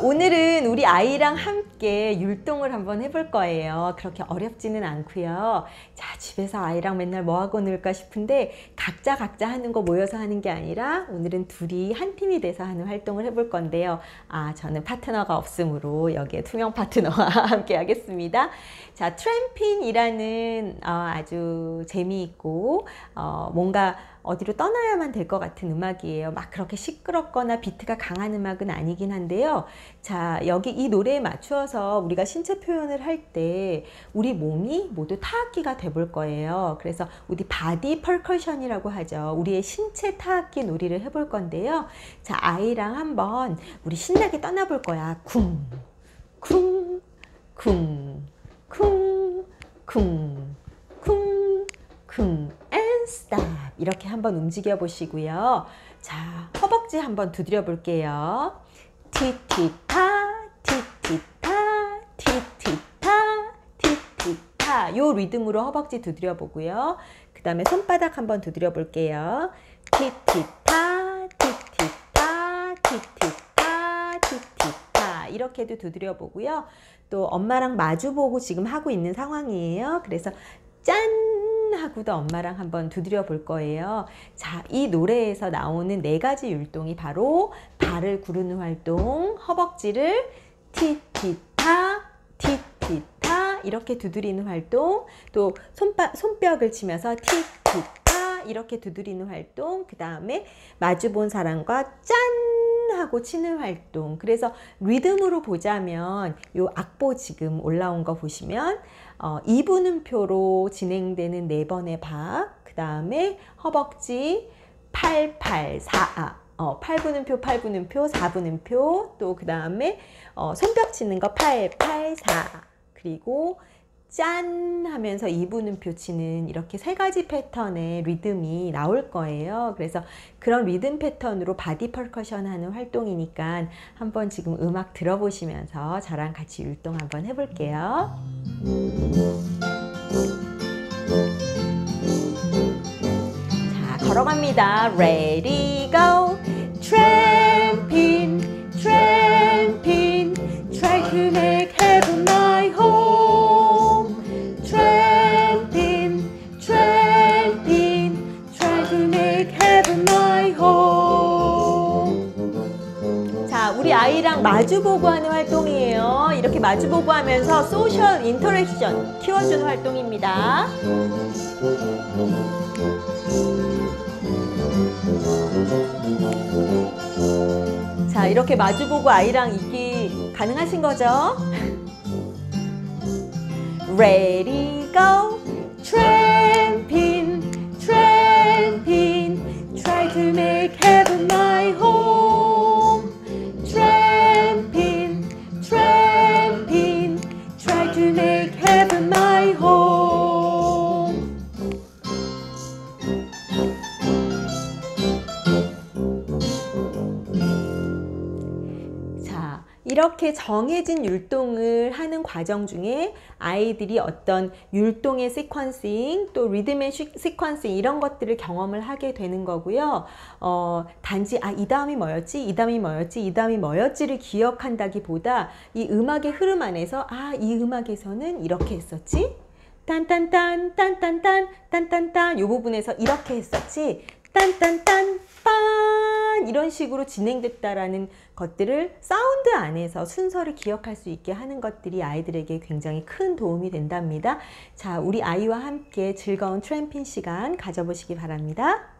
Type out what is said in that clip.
오늘은 우리 아이랑 함께 율동을 한번 해볼 거예요. 그렇게 어렵지는 않고요. 자, 집에서 아이랑 맨날 뭐 하고 놀까 싶은데 각자 각자 하는 거 모여서 하는 게 아니라 오늘은 둘이 한 팀이 돼서 하는 활동을 해볼 건데요. 아, 저는 파트너가 없으므로 여기에 투명 파트너와 함께 하겠습니다. 자, 트램핀이라는 어, 아주 재미있고 어, 뭔가 어디로 떠나야만 될 것 같은 음악이에요. 막 그렇게 시끄럽거나 비트가 강한 음악은 아니긴 한데요. 자, 여기 이 노래에 맞추어서 우리가 신체 표현을 할 때 우리 몸이 모두 타악기가 돼 볼 거예요. 그래서 우리 body percussion이라고 하죠. 우리의 신체 타악기 놀이를 해볼 건데요. 자, 아이랑 한번 우리 신나게 떠나볼 거야. 쿵, 쿵, 쿵, 쿵, 쿵, 쿵, 이렇게 한번 움직여 보시고요. 자, 허벅지 한번 두드려 볼게요. 티티타, 티티타, 티티타, 티티타. 요 리듬으로 허벅지 두드려 보고요. 그 다음에 손바닥 한번 두드려 볼게요. 티티타, 티티타, 티티타, 티티타. 이렇게도 두드려 보고요. 또 엄마랑 마주 보고 지금 하고 있는 상황이에요. 그래서 짠! 하고도 엄마랑 한번 두드려 볼 거예요. 자, 이 노래에서 나오는 네 가지 율동이 바로 발을 구르는 활동, 허벅지를 티티타, 티티타 이렇게 두드리는 활동, 또 손바, 손뼉을 치면서 티티타 이렇게 두드리는 활동, 그 다음에 마주 본 사람과 짠! 하고 치는 활동. 그래서 리듬으로 보자면 요 악보 지금 올라온 거 보시면 어, 2분음표로 진행되는 네 번의 박, 그 다음에 허벅지 8, 8, 4, 아, 어, 8분음표, 8분음표, 4분음표, 또 그 다음에 어, 손뼉 치는 거 8, 8, 4, 그리고 짠 하면서 2분음표 치는 이렇게 세 가지 패턴의 리듬이 나올 거예요. 그래서 그런 리듬 패턴으로 body percussion 하는 활동이니까 한번 지금 음악 들어보시면서 저랑 같이 율동 한번 해볼게요. 자, 걸어갑니다. Ready, go. Trampin', make heaven my home. 자, 우리 아이랑 마주보고 하는 활동이에요. 이렇게 마주보고 하면서 social interaction 키워주는 활동입니다. 자, 이렇게 마주보고 아이랑 이게 가능하신 거죠? Ready, go. Tramping, 이렇게 정해진 율동을 하는 과정 중에 아이들이 어떤 율동의 시퀀싱 또 리듬의 시- 시퀀싱 이런 것들을 경험을 하게 되는 거고요. 어, 단지 아, 이 다음이 뭐였지? 이 다음이 뭐였지? 이 다음이 뭐였지를 기억한다기보다 이 음악의 흐름 안에서 아, 이 음악에서는 이렇게 했었지? 딴딴딴 딴딴딴 딴딴딴 요 부분에서 이렇게 했었지 딴딴딴 빤 이런 식으로 진행됐다라는 것들을 사운드 안에서 순서를 기억할 수 있게 하는 것들이 아이들에게 굉장히 큰 도움이 된답니다. 자, 우리 아이와 함께 즐거운 트램핀 시간 가져보시기 바랍니다.